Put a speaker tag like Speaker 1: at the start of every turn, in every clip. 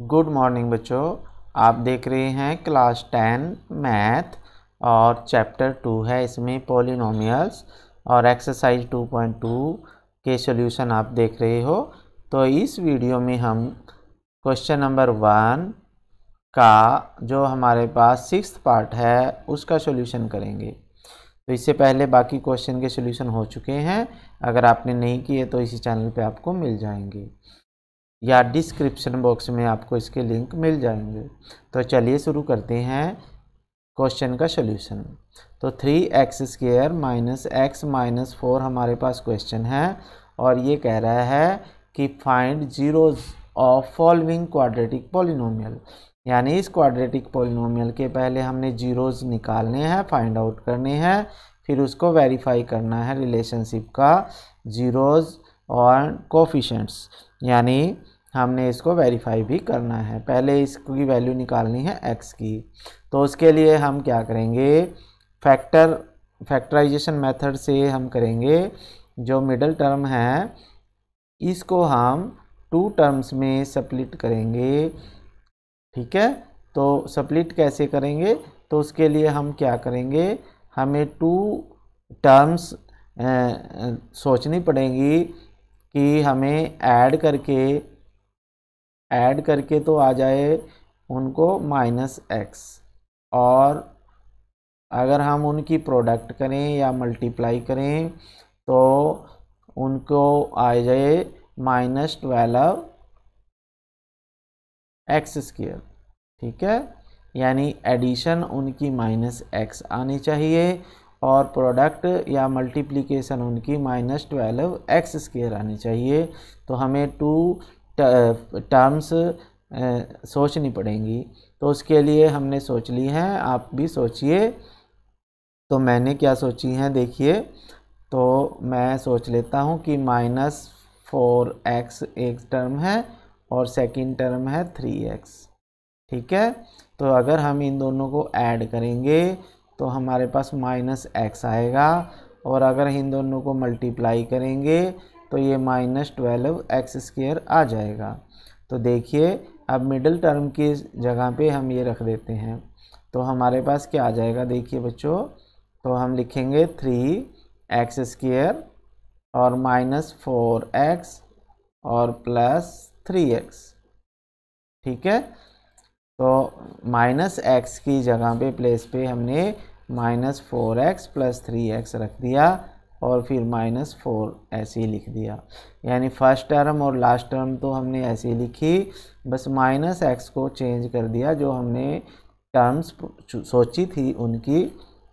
Speaker 1: Good morning बच्चों, आप देख रहे हैं क्लास टेन मैथ और चैप्टर टू है इसमें पोलिनोमियल्स और एक्सरसाइज टू पॉइंट टू के सॉल्यूशन आप देख रहे हो। तो इस वीडियो में हम क्वेश्चन नंबर वन का जो हमारे पास सिक्स पार्ट है उसका सॉल्यूशन करेंगे। तो इससे पहले बाकी क्वेश्चन के सॉल्यूशन हो चुके हैं, अगर आपने नहीं किए तो इसी चैनल पे आपको मिल जाएँगे। या डिस्क्रिप्शन बॉक्स में आपको इसके लिंक मिल जाएँगे। तो चलिए शुरू करते हैं क्वेश्चन का सोल्यूशन तो three X square minus X minus four हमारे पास क्वेश्चन है और ये कह रहा है कि find zeros of following quadratic polynomial यानी इस क्वाड्रेटिक पोलिनोमियल के पहले हमने जीरोज निकालने हैं फाइंड आउट करने हैं, फिर उसको वेरीफाई करना है रिलेशनशिप का जीरोज और कोफिशेंट्स यानी हमने इसको वेरीफाई भी करना है। पहले इसकी वैल्यू निकालनी है एक्स की। तो उसके लिए हम क्या करेंगे? फैक्टर फैक्टराइजेशन मेथड से हम करेंगे जो मिडल टर्म है, इसको हम टू टर्म्स में सप्लिट करेंगे। ठीक है? तो सप्लिट कैसे करेंगे? तो उसके लिए हम क्या करेंगे? हमें टू टर्म्स सोचनी पड़ेंगी कि हमें ऐड करके ऐड करके तो आ जाए उनको माइनस एक्स। और अगर हम उनकी प्रोडक्ट करें या मल्टीप्लाई करें तो उनको आ जाए माइनस ट्वेल्व एक्स स्क्र ठीक है? यानी एडिशन उनकी माइनस एक्स आनी चाहिए और प्रोडक्ट या मल्टीप्लिकेशन उनकी माइनस ट्वेल्व एक्स स्क्र आनी चाहिए। तो हमें टू टर्म्स सोचनी पड़ेंगी। तो उसके लिए हमने सोच ली हैं, आप भी सोचिए। तो मैंने क्या सोची हैं, देखिए। तो मैं सोच लेता हूँ कि माइनस फोर एक्स एक टर्म है और सेकंड टर्म है थ्री एक्स ठीक है? तो अगर हम इन दोनों को ऐड करेंगे तो हमारे पास माइनस एक्स आएगा और अगर इन दोनों को मल्टीप्लाई करेंगे तो ये माइनस ट्वेल्व एक्स स्क्र आ जाएगा। तो देखिए, अब मिडिल टर्म की जगह पे हम ये रख देते हैं। तो हमारे पास क्या आ जाएगा? देखिए बच्चों तो हम लिखेंगे थ्री एक्स स्क्र और माइनस फोर एक्स और प्लस थ्री एक्स ठीक है? तो माइनस एक्स की जगह पे प्लेस पे हमने minus four X plus three X रख दिया। और फिर माइनस फोर ऐसे ही लिख दिया। यानी फ़र्स्ट टर्म और लास्ट टर्म तो हमने ऐसे ही लिखी, बस माइनस एक्स को चेंज कर दिया जो हमने टर्म्स सोची थी उनकी,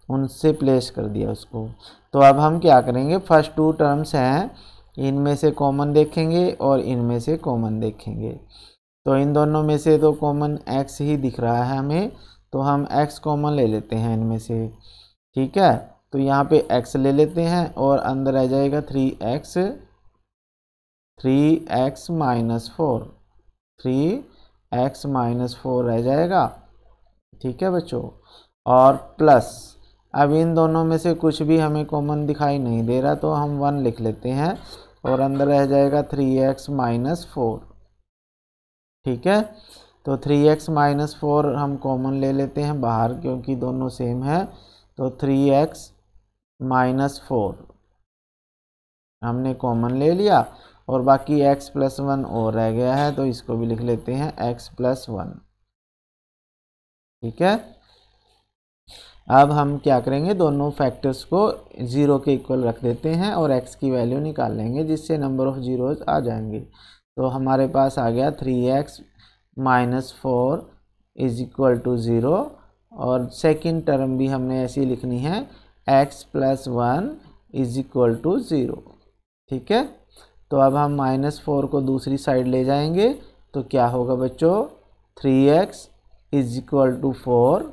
Speaker 1: उनसे प्लेस कर दिया उसको। तो अब हम क्या करेंगे? फ़र्स्ट टू टर्म्स हैं, इनमें से कॉमन देखेंगे और इनमें से कॉमन देखेंगे। तो इन दोनों में से तो कॉमन एक्स ही दिख रहा है हमें तो हम एक्स कॉमन ले लेते हैं इनमें से। ठीक है? तो यहाँ पे x ले लेते हैं और अंदर आ जाएगा three X three X minus four three X minus four रह जाएगा। ठीक है बच्चों? और प्लस अब इन दोनों में से कुछ भी हमें कॉमन दिखाई नहीं दे रहा तो हम वन लिख लेते हैं और अंदर रह जाएगा थ्री एक्स माइनस फोर ठीक है? तो थ्री एक्स माइनस फोर हम कॉमन ले लेते हैं बाहर, क्योंकि दोनों सेम है। तो थ्री एक्स माइनस फोर। हमने कॉमन ले लिया और बाकी एक्स प्लस वन और रह गया है तो इसको भी लिख लेते हैं एक्स प्लस वन। ठीक है? अब हम क्या करेंगे? दोनों फैक्टर्स को ज़ीरो के इक्वल रख देते हैं और एक्स की वैल्यू निकाल लेंगे, जिससे नंबर ऑफ़ ज़ीरोज़ आ जाएँगे। तो हमारे पास आ गया three X minus four is equal to zero और सेकंड टर्म भी हमने ऐसी लिखनी है। X plus one is equal to zero. ठीक है? तो अब हम माइनस फोर को दूसरी साइड ले जाएँगे तो क्या होगा बच्चों? Three X is equal to four,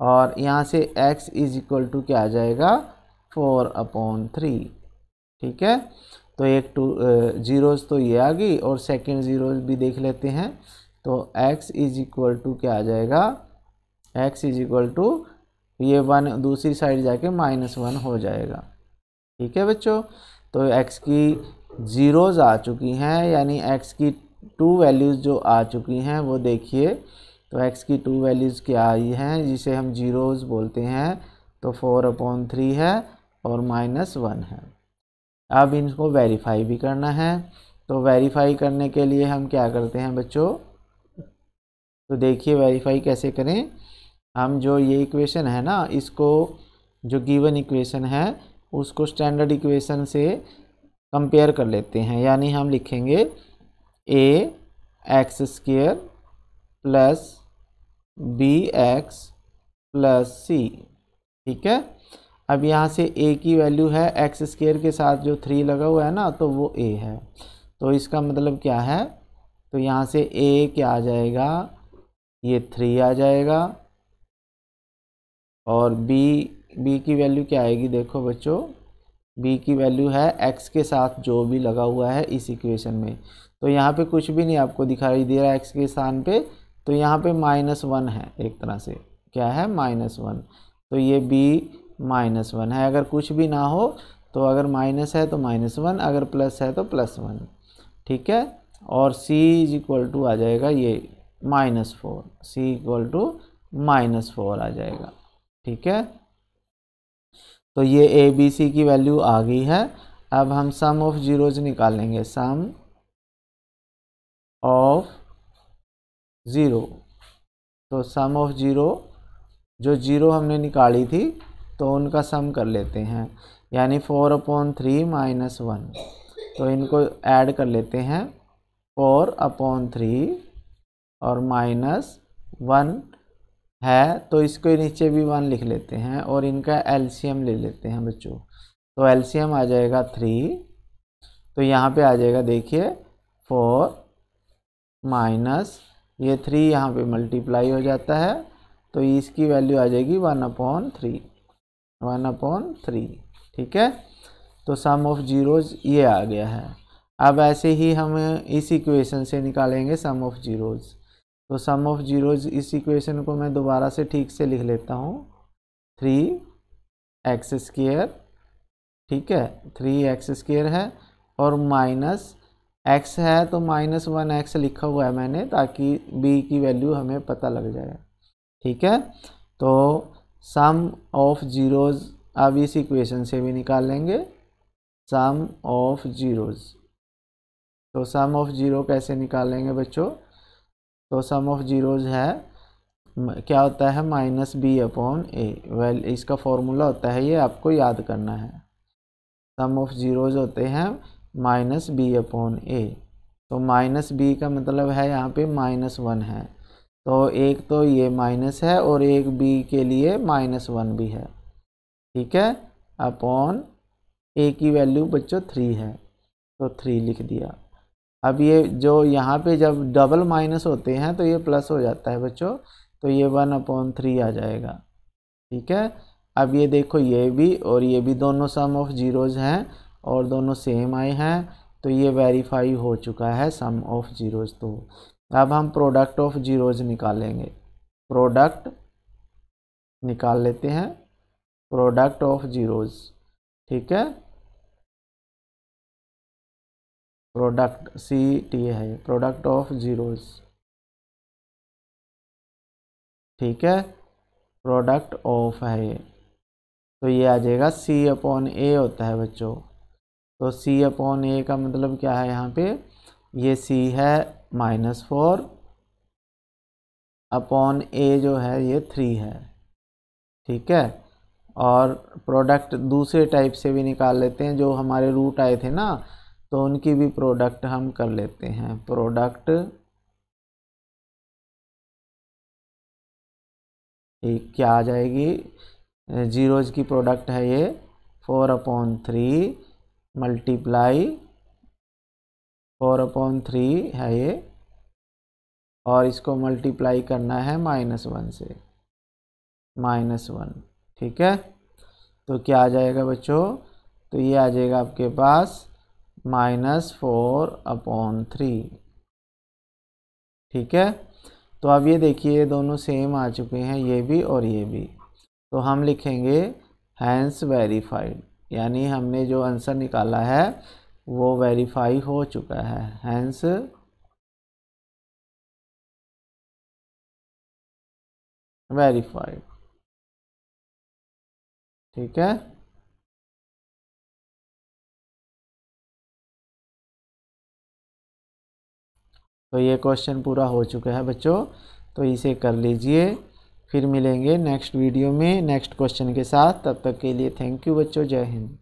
Speaker 1: और यहाँ से x इज़ इक्वल टू क्या आ जाएगा? Four upon three. ठीक है? तो एक टू ज़ीरोज़ तो ये आ गई, और सेकेंड ज़ीरोज़ भी देख लेते हैं। तो x इज़ इक्वल टू क्या आ जाएगा? x इज़ इक्वल टू ये वन दूसरी साइड जाके माइनस वन हो जाएगा। ठीक है बच्चों? तो एक्स की ज़ीरोज़ आ चुकी हैं, यानी एक्स की टू वैल्यूज़ जो आ चुकी हैं, वो देखिए। तो एक्स की टू वैल्यूज़ क्या आई हैं, जिसे हम जीरोज़ बोलते हैं तो फोर अपॉन थ्री है और माइनस वन है। अब इनको वेरीफाई भी करना है। तो वेरीफाई करने के लिए हम क्या करते हैं बच्चों? तो देखिए वेरीफाई कैसे करें? हम जो ये इक्वेशन है ना, इसको जो गिवन इक्वेशन है, उसको स्टैंडर्ड इक्वेशन से कंपेयर कर लेते हैं। यानी हम लिखेंगे A X square plus B X plus C ठीक है? अब यहाँ से ए की वैल्यू है एक्स स्क्र के साथ जो थ्री लगा हुआ है ना तो वो ए है। तो इसका मतलब क्या है? तो यहाँ से ए क्या आ जाएगा? ये थ्री आ जाएगा। और बी बी की वैल्यू क्या आएगी? देखो बच्चों बी की वैल्यू है एक्स के साथ जो भी लगा हुआ है इस इक्वेशन में। तो यहाँ पे कुछ भी नहीं आपको दिखाई दे रहा है एक्स के स्थान पे। तो यहाँ पे माइनस वन है एक तरह से। क्या है? माइनस वन तो ये बी माइनस वन है। अगर कुछ भी ना हो तो अगर माइनस है तो माइनस वन अगर प्लस है तो प्लस वन ठीक है? और c इज़ इक्वल टू आ जाएगा ये minus four C equal to minus four आ जाएगा। ठीक है? तो ये ए बी सी की वैल्यू आ गई है। अब हम सम ऑफ़ जीरोज निकालेंगे। सम ऑफ़ ज़ीरो तो सम ऑफ़ ज़ीरो जो ज़ीरो हमने निकाली थी तो उनका सम कर लेते हैं। यानी four upon three minus one तो इनको ऐड कर लेते हैं। फोर अपॉन थ्री और माइनस वन है तो इसको नीचे भी वन लिख लेते हैं और इनका एलसीएम ले लेते हैं बच्चों। तो एलसीएम आ जाएगा थ्री तो यहाँ पे आ जाएगा, देखिए फोर माइनस ये थ्री यहाँ पे मल्टीप्लाई हो जाता है तो इसकी वैल्यू आ जाएगी one upon three one upon three ठीक है? तो सम ऑफ़ जीरोज ये आ गया है। अब ऐसे ही हम इस इक्वेशन से निकालेंगे सम ऑफ़ जीरोज़ तो सम ऑफ़ जीरोज इस इक्वेशन को मैं दोबारा से ठीक से लिख लेता हूँ। थ्री एक्स स्क्र ठीक है? थ्री एक्स स्क्र है और माइनस एक्स है तो माइनस वन एक्स लिखा हुआ है मैंने ताकि बी की वैल्यू हमें पता लग जाए। ठीक है? तो सम ऑफ़ जीरोज अब इस इक्वेशन से भी निकाल लेंगे। सम ऑफ़ जीरोज तो सम ऑफ़ ज़ीरो कैसे निकालेंगे बच्चों? तो सम ऑफ़ जीरोज है क्या होता है? Minus B upon A well इसका फॉर्मूला होता है, ये आपको याद करना है। सम ऑफ़ जीरोज होते हैं माइनस बी अपॉन ए तो माइनस बी का मतलब है यहाँ पे माइनस वन है। तो एक तो ये माइनस है और एक बी के लिए माइनस वन भी है। ठीक है? अपॉन ए की वैल्यू बच्चों थ्री है। तो थ्री लिख दिया। अब ये जो यहाँ पे जब डबल माइनस होते हैं तो ये प्लस हो जाता है बच्चों तो ये वन अपॉन थ्री आ जाएगा। ठीक है? अब ये देखो, ये भी और ये भी दोनों सम ऑफ़ जीरोज़ हैं और दोनों सेम आए हैं तो ये वेरीफाई हो चुका है सम ऑफ़ जीरोज़ तो। अब हम प्रोडक्ट ऑफ़ जीरोज़ निकालेंगे। प्रोडक्ट निकाल लेते हैं। प्रोडक्ट ऑफ़ जीरोज़ ठीक है? प्रोडक्ट सी टी है, प्रोडक्ट ऑफ़ जीरोज ठीक है? प्रोडक्ट ऑफ़ है। तो ये आ जाएगा सी अपॉन ए होता है बच्चों। तो सी अपॉन ए का मतलब क्या है यहाँ पे? ये सी है माइनस फोर अपॉन ए जो है ये थ्री है। ठीक है? और प्रोडक्ट दूसरे टाइप से भी निकाल लेते हैं, जो हमारे रूट आए थे ना तो उनकी भी प्रोडक्ट हम कर लेते हैं। प्रोडक्ट एक क्या आ जाएगी? जीरोज की प्रोडक्ट है ये। Four upon three multiply four upon three है ये। और इसको मल्टीप्लाई करना है माइनस वन से। माइनस वन ठीक है? तो क्या आ जाएगा बच्चों? तो ये आ जाएगा आपके पास माइनस फोर अपॉन थ्री। ठीक है? तो अब ये देखिए दोनों सेम आ चुके हैं, ये भी और ये भी। तो हम लिखेंगे हैंस वेरीफाइड यानी हमने जो आंसर निकाला है, वो वेरीफाई हो चुका है। हैंस वेरीफाइड ठीक है? तो ये क्वेश्चन पूरा हो चुका है बच्चों तो इसे कर लीजिए। फिर मिलेंगे नेक्स्ट वीडियो में नेक्स्ट क्वेश्चन के साथ। तब तक के लिए थैंक यू बच्चों, जय हिंद।